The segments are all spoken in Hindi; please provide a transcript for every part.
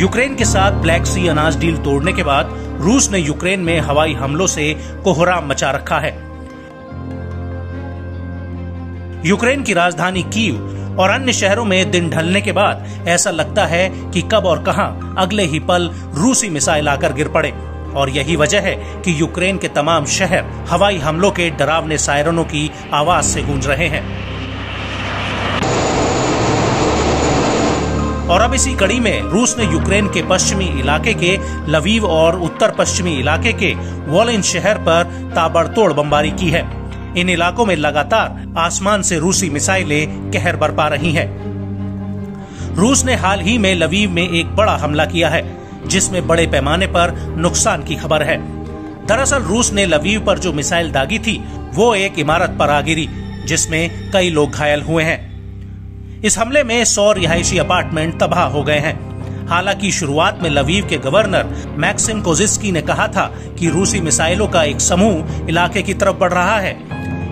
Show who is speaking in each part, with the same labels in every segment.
Speaker 1: यूक्रेन के साथ ब्लैक सी अनाज डील तोड़ने के बाद रूस ने यूक्रेन में हवाई हमलों से कोहराम मचा रखा है। यूक्रेन की राजधानी कीव और अन्य शहरों में दिन ढलने के बाद ऐसा लगता है कि कब और कहाँ अगले ही पल रूसी मिसाइल आकर गिर पड़े। और यही वजह है कि यूक्रेन के तमाम शहर हवाई हमलों के डरावने सायरनों की आवाज़ से गूंज रहे हैं। और अब इसी कड़ी में रूस ने यूक्रेन के पश्चिमी इलाके के लवीव और उत्तर पश्चिमी इलाके के वॉलिन शहर पर ताबड़तोड़ बमबारी की है। इन इलाकों में लगातार आसमान से रूसी मिसाइलें कहर बरपा रही हैं। रूस ने हाल ही में लवीव में एक बड़ा हमला किया है, जिसमें बड़े पैमाने पर नुकसान की खबर है। दरअसल रूस ने लवीव पर जो मिसाइल दागी थी, वो एक इमारत पर आ गिरी, जिसमें कई लोग घायल हुए हैं। इस हमले में सौ रिहायशी अपार्टमेंट तबाह हो गए हैं। हालाँकि शुरुआत में लवीव के गवर्नर मैक्सिम कोजिस्की ने कहा था कि रूसी मिसाइलों का एक समूह इलाके की तरफ़ बढ़ रहा है।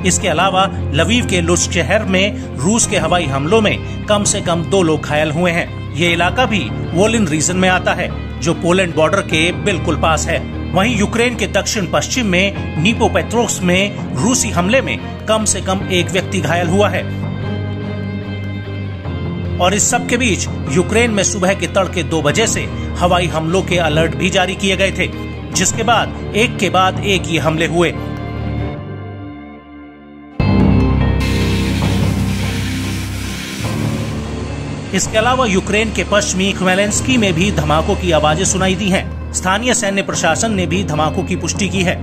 Speaker 1: इसके अलावा लवीव के लुस शहर में रूस के हवाई हमलों में कम से कम दो लोग घायल हुए हैं। ये इलाका भी वोलिन रीजन में आता है, जो पोलैंड बॉर्डर के बिल्कुल पास है। वहीं यूक्रेन के दक्षिण पश्चिम में नीपो पेट्रोक्स में रूसी हमले में कम से कम एक व्यक्ति घायल हुआ है। और इस सब के बीच यूक्रेन में सुबह के तड़के दो बजे से हवाई हमलों के अलर्ट भी जारी किए गए थे, जिसके बाद, एक के बाद एक ये हमले हुए इसके अलावा यूक्रेन के पश्चिमी ख्वेलेंस्की में भी धमाकों की आवाज़ें सुनाई दी हैं। स्थानीय सैन्य प्रशासन ने भी धमाकों की पुष्टि की है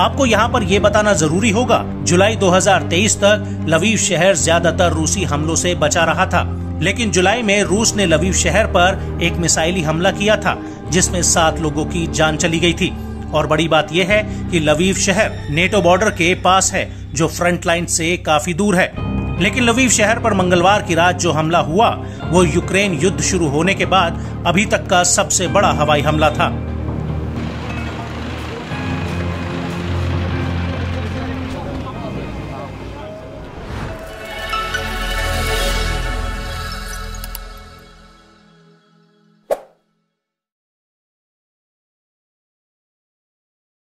Speaker 1: आपको यहाँ पर यह बताना ज़रूरी होगा, जुलाई 2023 तक लवीव शहर ज़्यादातर रूसी हमलों से बचा रहा था। लेकिन जुलाई में रूस ने लवीव शहर पर एक मिसाइली हमला किया था, जिसमें सात लोगों की जान चली गई थी। और बड़ी बात यह है कि लवीव शहर नेटो बॉर्डर के पास है, जो फ्रंट लाइन से काफ़ी दूर है। लेकिन लवीव शहर पर मंगलवार की रात जो हमला हुआ, वो यूक्रेन युद्ध शुरू होने के बाद अभी तक का सबसे बड़ा हवाई हमला था।